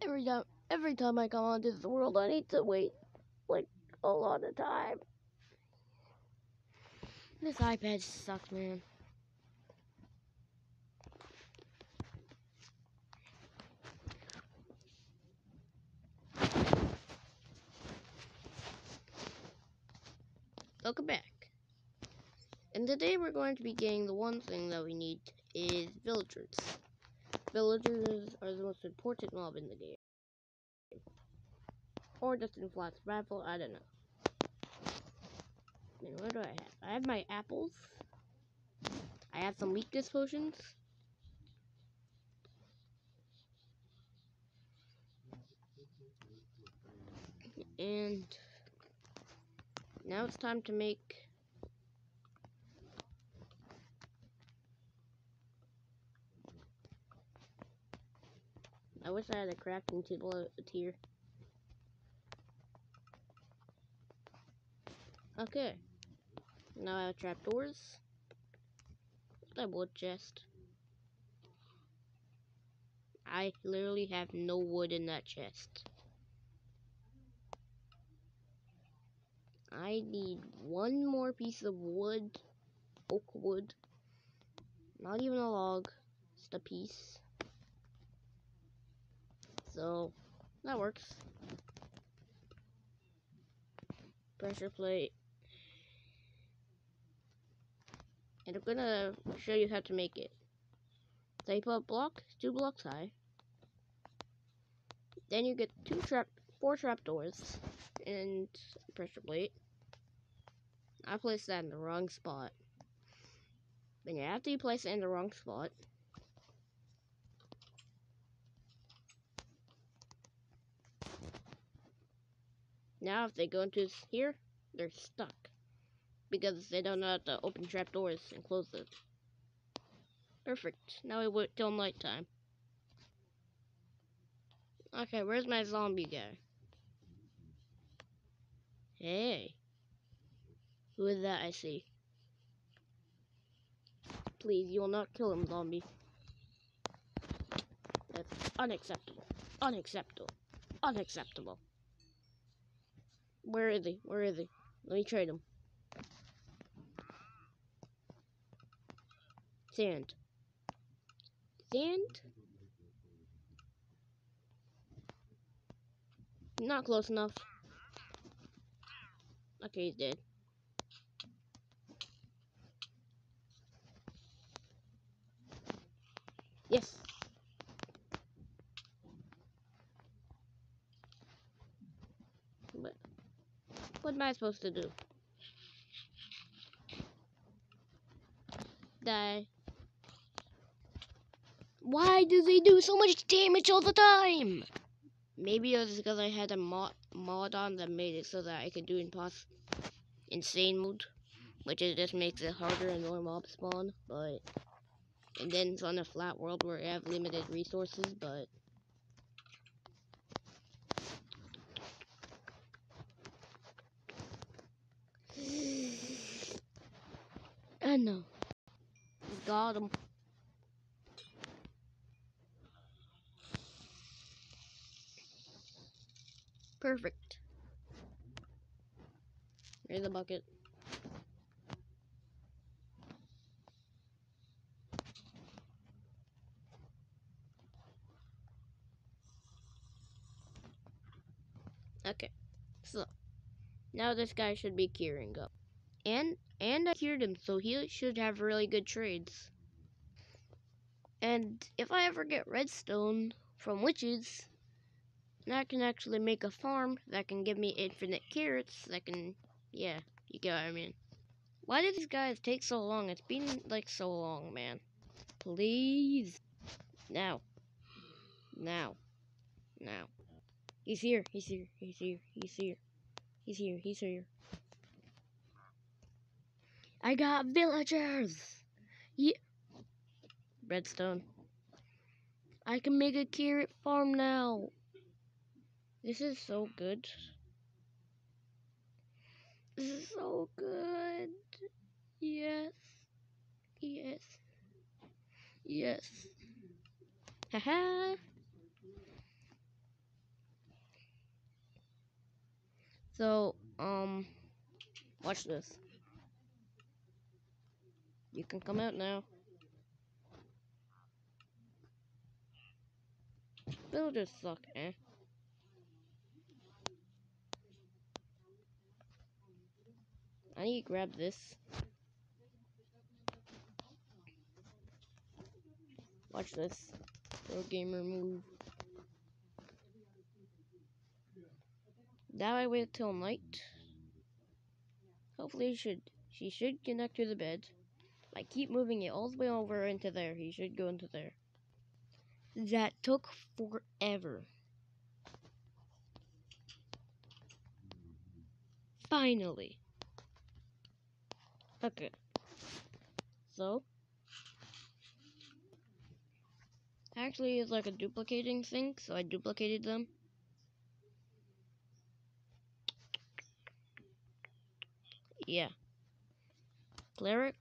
Every time, every time I come onto this world, I need to wait like a lot of time. This iPad sucks, man. Welcome back. And today we're going to be getting the one thing that we need is villagers. Villagers are the most important mob in the game. Or just in flat survival, I don't know. And what do I have? I have my apples. I have some weakness potions. And now it's time to make I wish I had a crafting table here. Okay. Now I have trapdoors. That wood chest. I literally have no wood in that chest. I need one more piece of wood. Oak wood. Not even a log. Just a piece. So, that works. Pressure plate. And I'm gonna show you how to make it. So you put a block, two blocks high. Then you get two trap, four trap doors, and pressure plate. I placed that in the wrong spot. Then after you place it in the wrong spot, Now if they go into here, they're stuck. Because they don't know how to open trap doors and close them. Perfect. Now we wait till nighttime. Okay, where's my zombie guy? Hey. Who is that I see? Please, you will not kill him, zombie. That's unacceptable. Unacceptable. Unacceptable. Where is he? Where is he? Let me trade him. Sand. Sand? Not close enough. Okay, he's dead. Yes. But what am I supposed to do? Die. Why do they do so much damage all the time? Maybe it was because I had a mod, mod on that made it so that I could do impos insane mode. Which just makes it harder and more mob spawn, but... And then it's on a flat world where I have limited resources, but... I know. Got him. Perfect. Here's the bucket. Okay, so now this guy should be curing up. And and I cured him, so he should have really good trades. And if I ever get redstone from witches, I can actually make a farm that can give me infinite carrots that can, yeah, you get what I mean. Why did these guys take so long? It's been like so long, man. Please. Now. Now. Now. He's here. He's here. He's here. He's here. He's here. He's here. I got villagers. Yeah. Redstone. I can make a carrot farm now. This is so good. This is so good. Yes. Yes. Yes. Haha. so, um, watch this. You can come out now. Builders suck, eh? I need to grab this. Watch this. Pro gamer move. Now I wait till night. Hopefully, should she should connect to the bed. I keep moving it all the way over into there. He should go into there. That took forever. Finally. Okay. So. Actually, it's like a duplicating thing, so I duplicated them. Yeah. Cleric.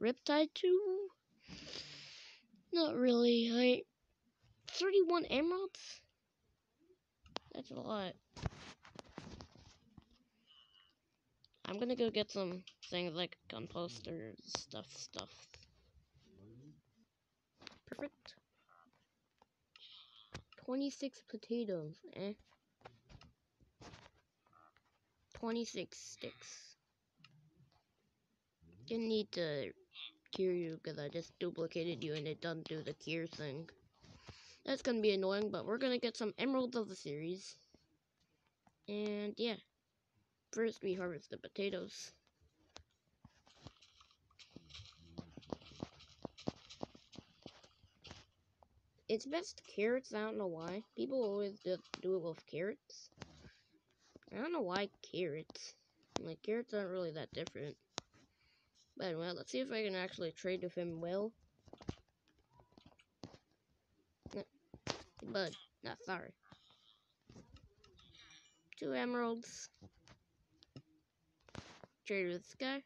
Riptide 2? Not really. I 31 emeralds? That's a lot. I'm gonna go get some things like gunposters, stuff, stuff. Perfect. 26 potatoes, eh? 26 sticks. You need to cure you because I just duplicated you and it doesn't do the cure thing. That's gonna be annoying, but we're gonna get some emeralds of the series. And yeah. First we harvest the potatoes. It's best carrots, I don't know why. People always do, do it with carrots. I don't know why carrots. Like, carrots aren't really that different. But anyway, let's see if I can actually trade with him well. But, not sorry. Two emeralds. Trade with this guy.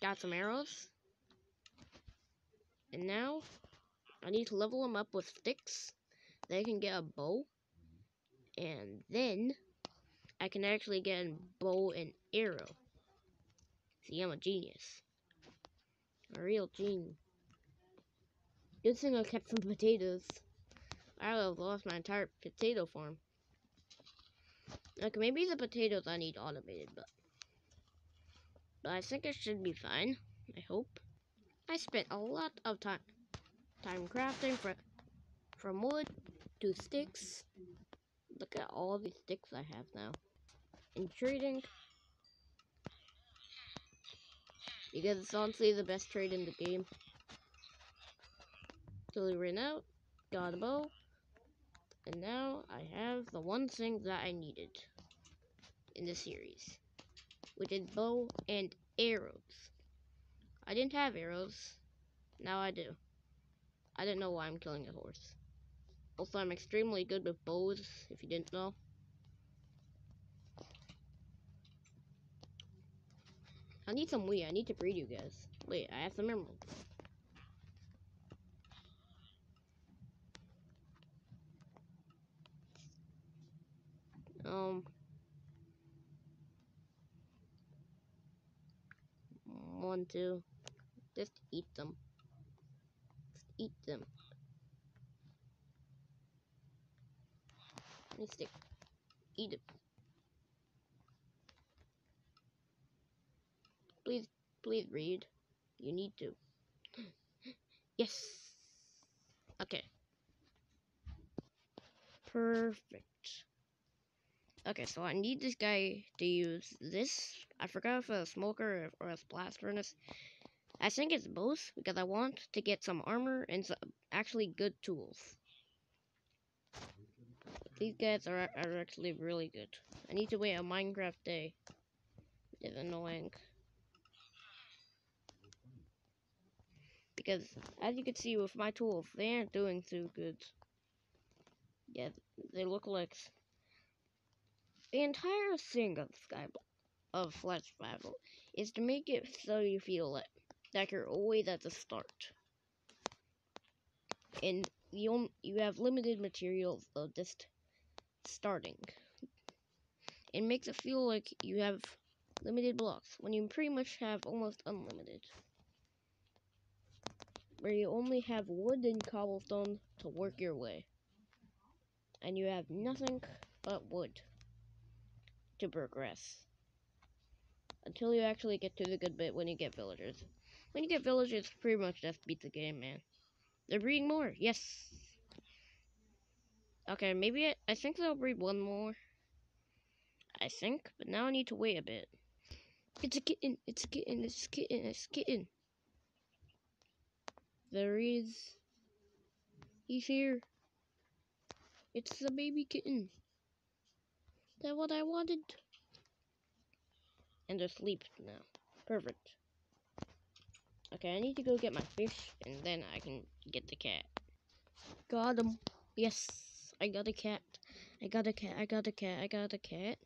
Got some arrows. And now, I need to level them up with sticks. Then I can get a bow. And then, I can actually get a bow and arrow. See, I'm a genius. A real genius. Good thing I kept some potatoes. I would have lost my entire potato farm. Okay, maybe the potatoes I need automated, but... But I think it should be fine. I hope. I spent a lot of time time crafting for, from wood to sticks. Look at all these sticks I have now. In trading. Because it's honestly the best trade in the game. Totally ran out. Got a bow. And now I have the one thing that I needed in the series. Which is bow and arrows. I didn't have arrows. Now I do. I didn't know why I'm killing a horse. Also, I'm extremely good with bows, if you didn't know. I need some wheat. I need to breed you guys. Wait, I have some emeralds. Um, one, two. Just eat them. Just eat them. Let me stick. Eat it. Please, please read. You need to. yes. Okay. Perfect. Okay, so I need this guy to use this. I forgot if it's a smoker or a blast furnace. I think it's both because I want to get some armor and some actually good tools. These guys are, are actually really good. I need to wait a Minecraft day. It's annoying. Because, as you can see with my tools, they aren't doing too good. Yeah, they look like... The entire thing of Skyblock, of Flat Survival, is to make it so you feel it like you're always at the start. And you you have limited materials though just starting. It makes it feel like you have limited blocks when you pretty much have almost unlimited. Where you only have wood and cobblestone to work your way. And you have nothing but wood to progress. Until you actually get to the good bit when you get villagers. When you get villagers, pretty much just beat the game, man. They're breeding more, yes. Okay, maybe I, I think they'll breed one more. I think, but now I need to wait a bit. It's a kitten, it's a kitten, it's a kitten, it's a kitten. There he is. He's here. It's the baby kitten. That what I wanted. And asleep now. Perfect. Okay, I need to go get my fish, and then I can get the cat. Got him. Yes, I got a cat. I got a cat. I got a cat. I got a cat.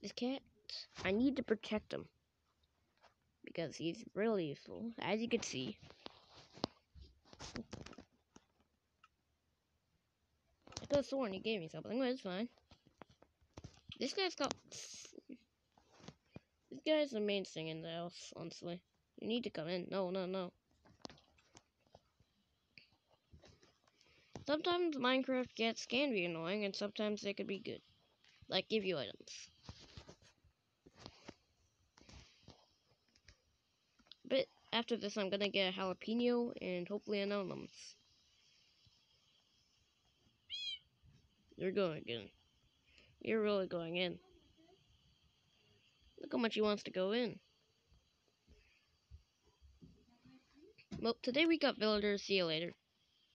This cat, I need to protect him. Because he's really useful, as you can see. I could have sworn he gave me something, but it's fine. This guy's got... This guy's the main thing in the house, honestly. You need to come in. No, no, no. Sometimes Minecraft gets can be annoying, and sometimes they could be good. Like, give you items. But after this, I'm gonna get a jalapeno and hopefully an onions. You're going again. You're really going in. Look how much he wants to go in. Well, today we got villagers. See you later.